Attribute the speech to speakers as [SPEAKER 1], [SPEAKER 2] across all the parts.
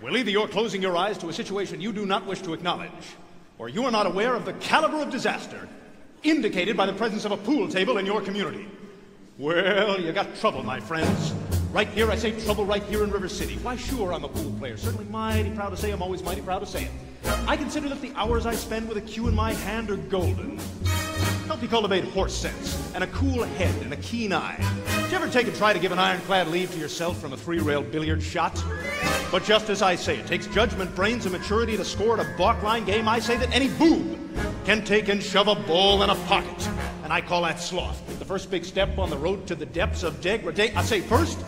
[SPEAKER 1] believe either you're closing your eyes to a situation you do not wish to acknowledge, or you are not aware of the caliber of disaster indicated by the presence of a pool table in your community. Well, you got trouble, my friends. Right here, I say trouble right here in River City. Why, sure, I'm a pool player. Certainly mighty proud to say I'm always mighty proud to say it. I consider that the hours I spend with a cue in my hand are golden. Help you cultivate horse sense and a cool head and a keen eye. Did you ever take and try to give an ironclad leave to yourself from a three-rail billiard shot? But just as I say, it takes judgment, brains, and maturity to score at a balk line game. I say that any boob can take and shove a ball in a pocket. And I call that sloth. The first big step on the road to the depths of degradation. I say first,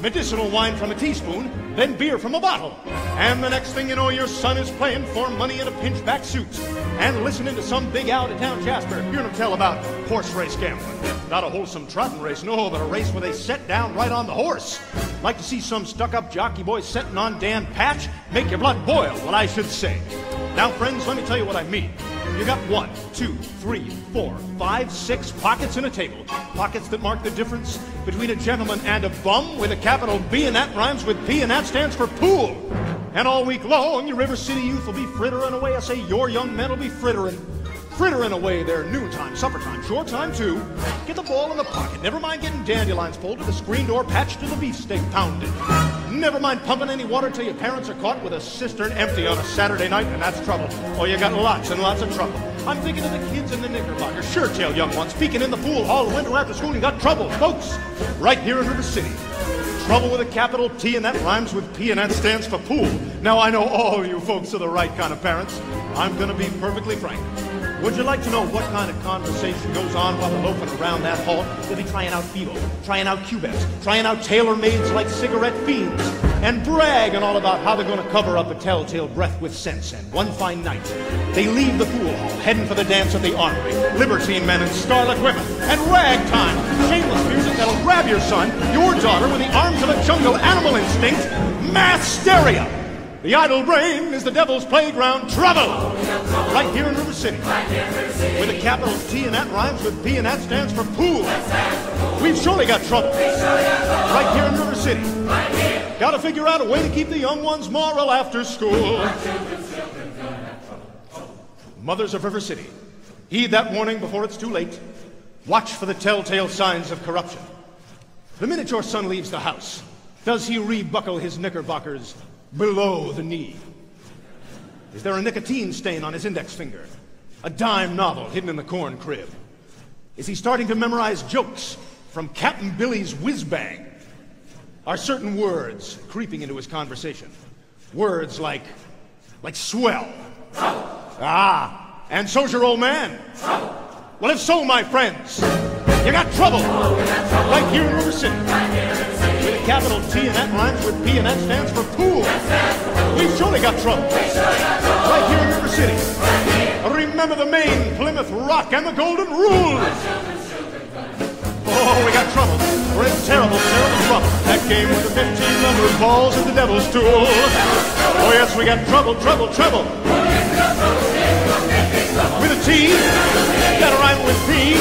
[SPEAKER 1] medicinal wine from a teaspoon, then beer from a bottle. And the next thing you know, your son is playing for money in a pinchback suit and listening to some big out of town Jasper hearing him tell about horse race gambling. Not a wholesome trotting race, no, but a race where they set down right on the horse. Like to see some stuck up jockey boy setting on Dan Patch? Make your blood boil, what I should say. Now, friends, let me tell you what I mean. You got one, two, three, four, five, six pockets in a table. Pockets that mark the difference between a gentleman and a bum with a capital B, and that rhymes with P, and that stands for pool. And all week long, your River City youth will be frittering away. I say your young men will be frittering. Frittering away their noontime, supper time, short time too. Get the ball in the pocket. Never mind getting dandelions pulled the screen door patched to the beefsteak pounded. Never mind pumping any water till your parents are caught with a cistern empty on a Saturday night, and that's trouble. Oh, you got lots and lots of trouble. I'm thinking of the kids in the Knickerbocker, sure tail young ones, speaking in the pool hall window after school and got trouble, folks, right here in River City. Trouble with a capital T, and that rhymes with P, and that stands for pool. Now, I know all you folks are the right kind of parents. I'm going to be perfectly frank. Would you like to know what kind of conversation goes on while they're loafing around that hall? They'll be trying out Fido, trying out Cubets, trying out tailor-mades like cigarette fiends, and bragging all about how they're going to cover up a telltale breath with sense. And one fine night, they leave the pool hall, heading for the dance at the armory. Libertine men and scarlet women, and ragtime, shameless music that'll grab your son, your daughter, with the arms of a jungle animal instinct, mass stereo. The idle brain is the devil's playground. Trouble! Right here in River City. With a capital T and that rhymes with P and that stands for pool. We've surely got trouble. Right here in River City. Gotta figure out a way to keep the young ones moral after school. Mothers of River City, heed that warning before it's too late. Watch for the telltale signs of corruption. The minute your son leaves the house, does he rebuckle his knickerbockers below the knee? Is there a nicotine stain on his index finger? A dime novel hidden in the corn crib? Is he starting to memorize jokes from Captain Billy's whiz bang? Are certain words creeping into his conversation? Words like, like swell. Ah, and so's your old man. Well, if so, my friends, you got trouble. Right here in River. Capital T and that rhymes with P and that stands for pool. We've surely got trouble. Right here in River City. Remember the Maine, Plymouth Rock, and the Golden Rule. Oh, we got trouble. We're in terrible, terrible trouble. That game with the 15 number balls and the devil's tool. Oh, yes, we got trouble, trouble, trouble. With a T, gotta rhyme with P.